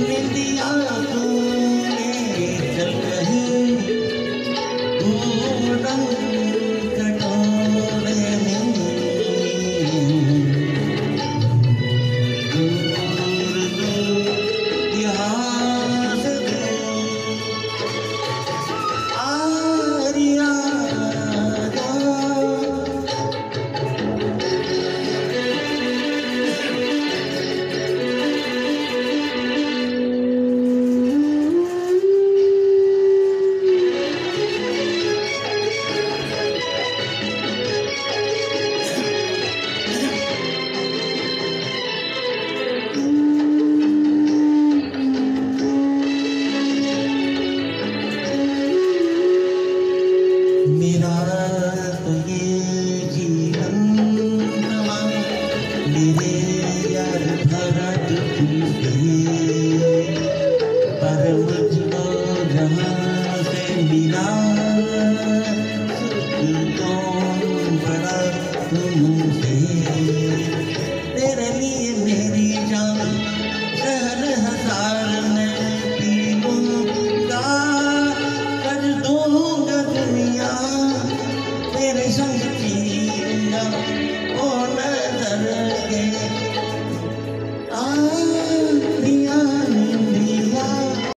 nên đi ở मेरे यार भरा पर मुझको से मिला